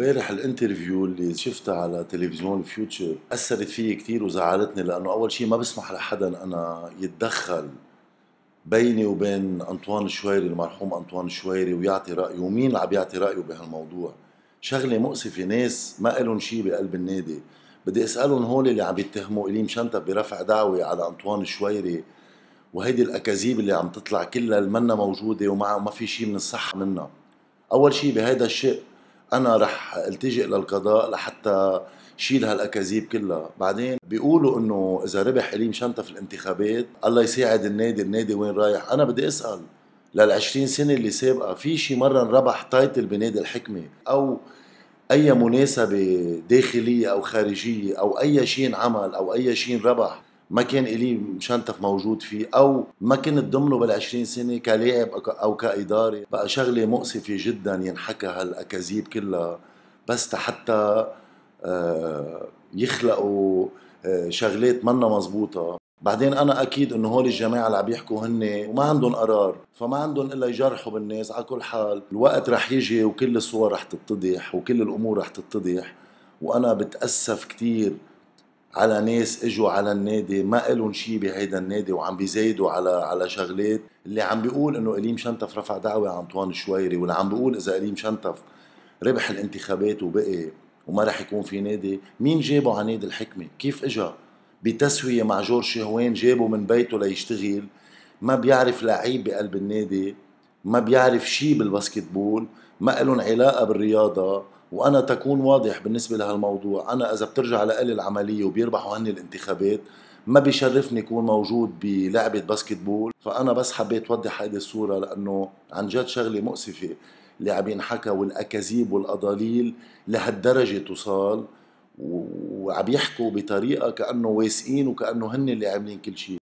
امبارح ال interview اللي شفتها على تلفزيون الفيوتشر أثرت فيي كثير وزعلتني لأنه أول شيء ما بسمح لحدا أنا يتدخل بيني وبين أنطوان الشويري المرحوم أنطوان الشويري ويعطي رأيه ومين اللي عم يعطي رأيه بهالموضوع؟ شغلة مؤسفة ناس ما لهم شيء بقلب النادي. بدي أسألهم هول اللي عم يتهموا إيلي مشنتف برفع دعوة على أنطوان الشويري وهيدي الأكاذيب اللي عم تطلع كلها اللي منا موجودة وما ما في شيء من الصح منها. أول شيء بهذا الشيء أنا رح التجئ للقضاء لحتى شيل هالأكاذيب كلها. بعدين بيقولوا إنه إذا ربح اليم شنطه في الانتخابات الله يساعد النادي النادي وين رايح؟ أنا بدي أسأل لل20 سنة اللي سابقة في شي مرة ربح تايتل بنادي الحكمة؟ أو أي مناسبة داخلية أو خارجية أو أي شيء انعمل أو أي شيء ربح ما كان إلي مشنتف موجود فيه أو ما كنت ضمنه بال20 سنة كلاعب أو كإداري بقى شغلة مؤسفة جدا ينحكى هالأكاذيب كلها. بس حتى آه، يخلقوا آه، شغلات منا مزبوطة. بعدين أنا أكيد إنه هول الجماعة اللي عم يحكوا هن وما عندهم قرار. فما عندهم إلا يجرحوا بالناس على كل حال. الوقت رح يجي وكل الصور رح تتضح وكل الأمور رح تتضح. وأنا بتأسف كثير على ناس إجوا على النادي ما لهم شيء بهيدا النادي وعم بيزايدوا على على شغلات. اللي عم بيقول إنه إليم شنتف رفع دعوة على أنطوان الشويري واللي عم بيقول إذا إليم شنتف ربح الانتخابات وبقي وما رح يكون في نادي مين جابه على نادي الحكمة؟ كيف إجا؟ بتسوية مع جورج شهوان جابه من بيته ليشتغل ما بيعرف لعيب بقلب النادي ما بيعرف شيء بالباسكتبول ما لهم علاقة بالرياضة. وأنا تكون واضح بالنسبة لهالموضوع. أنا إذا بترجع لإلي العملية وبيربحوا هني الانتخابات ما بيشرفني يكون موجود بلعبة باسكتبول. فأنا بس حبيت اوضح هذه الصورة لأنه عن جد شغلة مؤسفة. اللي عم ينحكى والأكاذيب والأضاليل لهالدرجة توصل وعم يحكوا بطريقة كأنه واثقين وكأنه هن اللي عاملين كل شيء